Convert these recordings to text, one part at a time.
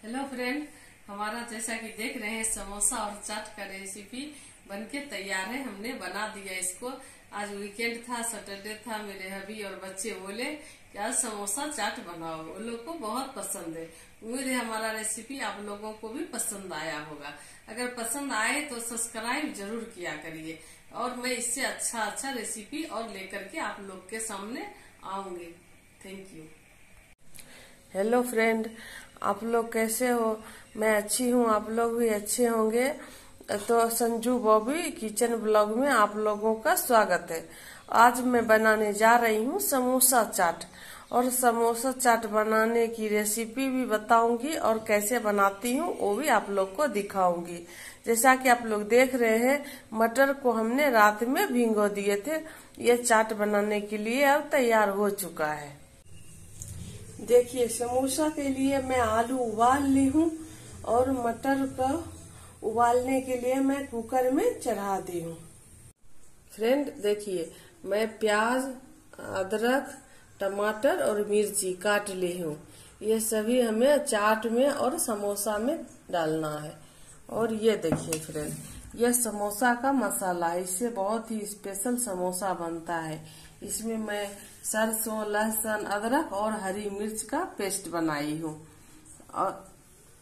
Hello friend हमारा जैसा कि देख रहे हैं, समोसा और चाट का रेसिपी बनके तैयार है। हमने बना दिया इसको। आज वीकेंड था सैटरडे था, मेरे हबी और बच्चे बोले कि आज समोसा, चाट बनाओ? उन लोग को बहुत पसंद है। उम्मीद है हमारा रेसिपी आप लोगों को भी पसंद आया होगा। अगर पसंद आए तो सब्सक्राइब ज़रूर किया करिए। और मैं इससे अच्छा अच्छा रेसिपी और लेकर के आप लोग के सामने आऊँगी। थैंक यू हेलो फ्रेंड आप लोग कैसे हो? मैं अच्छी हूँ, आप लोग भी अच्छे होंगे। तो संजू बॉबी, किचन ब्लॉग में आप लोगों का स्वागत है। आज मैं बनाने जा रही हूँ समोसा चाट। और समोसा चाट बनाने की रेसिपी भी बताऊँगी और कैसे बनाती हूँ, वो भी आप लोग को दिखाऊँगी। जैसा कि आप लोग देख रहे हैं, मटर को हमने रात में भिंगो दिए थे। ये चाट बनाने के लिए अब तैयार हो चुका है। देखिए, समोसा के लिए मैं आलू उबाल ली हूँ और मटर का उबालने के लिए मैं कुकर में चढ़ा दी हूँ। फ्रेंड, देखिए, मैं प्याज, अदरक, टमाटर और मिर्ची काट ली हूँ। ये सभी हमें चाट में और समोसा में डालना है। और ये देखिए, फ्रेंड ये समोसा का मसाला इससे बहुत ही स्पेशल समोसा बनता है। इसमें मैं सरसों, लहसुन, अदरक और हरी मिर्च का पेस्ट बनाई हूँ। और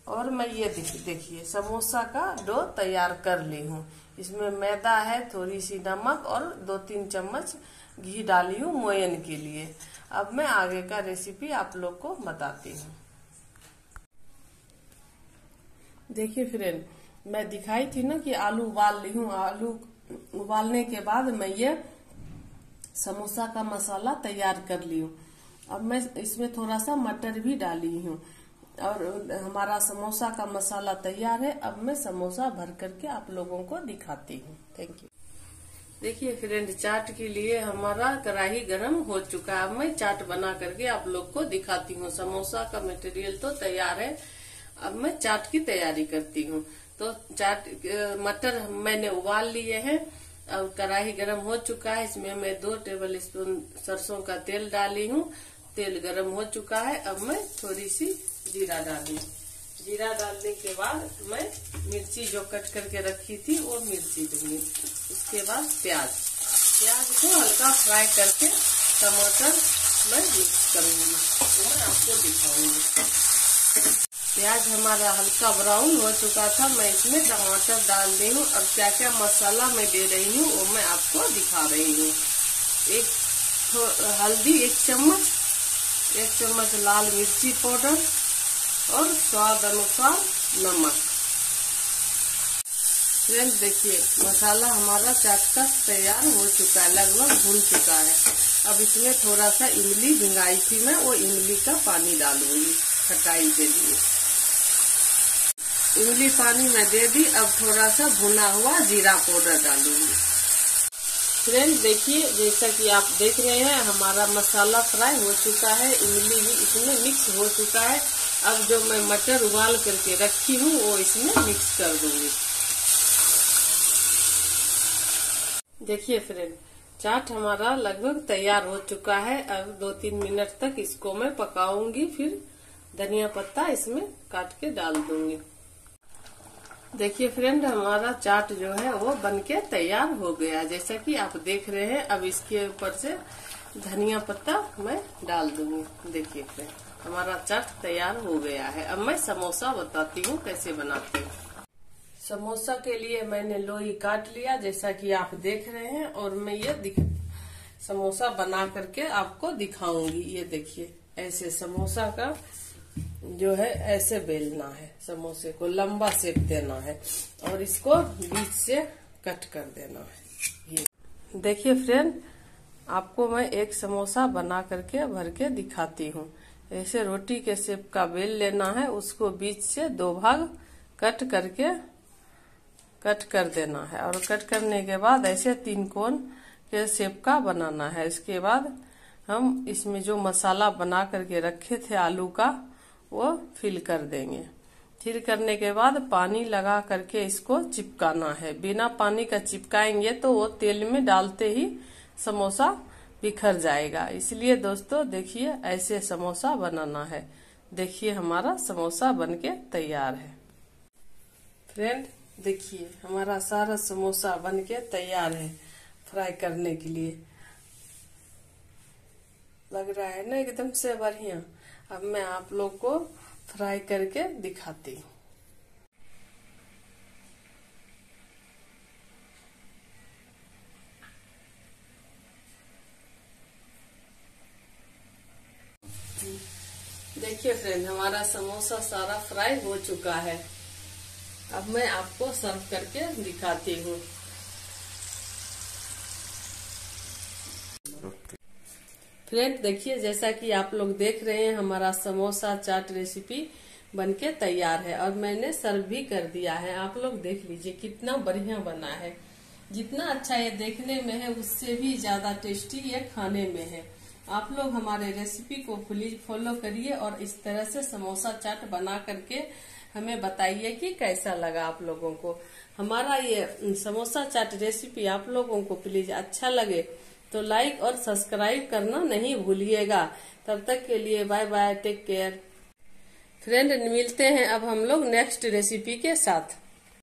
और मैं ये देखिए, समोसा का डो तैयार कर ली हूँ। इसमें मैदा है थोड़ी सी नमक और दो तीन चम्मच घी डाली हूँ मोयन के लिए। अब मैं आगे का रेसिपी आप लोग को बताती हूँ। देखिए फ्रेंड मैं दिखाई थी ना कि आलू उबाल ली हूँ। आलू उबालने के बाद मैं ये समोसा का मसाला तैयार कर ली हूँ। अब मैं इसमें थोड़ा सा मटर भी डाली हूँ और हमारा समोसा का मसाला तैयार है। अब मैं समोसा भर करके आप लोगों को दिखाती हूँ। थैंक यू देखिए फ्रेंड चाट के लिए हमारा कढ़ाई गरम हो चुका है। अब मैं चाट बना करके आप लोग को दिखाती हूँ। समोसा का मटेरियल तो तैयार है। अब मैं चाट की तैयारी करती हूँ। तो चाट मटर मैंने उबाल लिए हैं अब कढ़ाई गरम हो चुका है। इसमें मैं दो टेबल स्पून सरसों का तेल डाली हूँ। तेल गरम हो चुका है। अब मैं थोड़ी सी जीरा डाली। जीरा डालने के बाद मैं मिर्ची जो कट करके रखी थी, वो मिर्ची दूँगी। उसके बाद प्याज। प्याज को हल्का फ्राई करके टमाटर मैं मिक्स करूँगी। वो मैं आपको दिखाऊँगी। प्याज हमारा हल्का ब्राउन हो चुका था। मैं इसमें टमाटर डाल दी हूँ। अब क्या क्या मसाला मैं दे रही हूँ, वो मैं आपको दिखा रही हूँ। एक हल्दी एक चम्मच एक चम्मच लाल मिर्ची पाउडर और स्वाद अनुसार नमक। फ्रेंड्स, देखिए, मसाला हमारा चाट का तैयार हो चुका है, लगभग भून चुका है। अब इसमें थोड़ा सा इमली भिंगाई थी मैं, वो इमली का पानी डालूँगी खटाई के लिए। इमली पानी में दे दी, अब थोड़ा सा भुना हुआ जीरा पाउडर डालूँगी। फ्रेंड, देखिए, जैसा कि आप देख रहे हैं, हमारा मसाला फ्राई हो चुका है, इमली भी इसमें मिक्स हो चुका है। अब जो मैं मटर उबाल करके रखी हूँ, वो इसमें मिक्स कर दूँगी। देखिए फ्रेंड, चाट हमारा लगभग तैयार हो चुका है। अब दो तीन मिनट तक इसको मैं पकाऊँगी, फिर धनिया पत्ता इसमें काट के डाल दूँगी। देखिए फ्रेंड हमारा चाट जो है वो बनके तैयार हो गया। जैसा कि आप देख रहे हैं, अब इसके ऊपर से धनिया पत्ता मैं डाल दूँगी। देखिए फ्रेंड हमारा चाट तैयार हो गया है। अब मैं समोसा बताती हूँ कैसे बनाती हूँ। समोसा के लिए मैंने लोई काट लिया, जैसा कि आप देख रहे हैं, और मैं ये दिख, समोसा बना करके आपको दिखाऊँगी। ये देखिए, ऐसे समोसा का जो है, ऐसे बेलना है, समोसे को लंबा सेप देना है और इसको बीच से कट कर देना है। ये। देखिए फ्रेंड, आपको मैं एक समोसा बना करके भर के दिखाती हूँ। ऐसे रोटी के सेप का बेल लेना है, उसको बीच से दो भाग कट करके कट कर देना है और कट करने के बाद ऐसे तीन कोन के सेप का बनाना है। इसके बाद हम इसमें जो मसाला बना करके रखे थे आलू का वो फिल कर देंगे। फिल करने के बाद पानी लगा करके इसको चिपकाना है। बिना पानी का चिपकाएँगे तो वो तेल में डालते ही समोसा बिखर जाएगा। इसलिए दोस्तों, देखिए, ऐसे समोसा बनाना है। देखिए, हमारा समोसा बनके तैयार है। फ्रेंड देखिए, हमारा सारा समोसा बनके तैयार है फ्राई करने के लिए। लग रहा है ना, एकदम से बढ़िया। अब मैं आप लोग को फ्राई करके दिखाती हूँ। देखिए फ्रेंड हमारा समोसा सारा फ्राई हो चुका है। अब मैं आपको सर्व करके दिखाती हूँ। फ्रेंड, देखिए, जैसा कि आप लोग देख रहे हैं, हमारा समोसा चाट रेसिपी बनके तैयार है और मैंने सर्व भी कर दिया है। आप लोग देख लीजिए, कितना बढ़िया बना है। जितना अच्छा ये देखने में है, उससे भी ज़्यादा टेस्टी ये खाने में है। आप लोग हमारे रेसिपी को प्लीज़ फॉलो करिए और इस तरह से समोसा चाट बना करके हमें बताइए कि कैसा लगा आप लोगों को। हमारा ये समोसा चाट रेसिपी आप लोगों को प्लीज़ अच्छा लगे तो लाइक और सब्सक्राइब करना नहीं भूलिएगा। तब तक के लिए bye bye take care friend मिलते हैं अब हम लोग नेक्स्ट रेसिपी के साथ।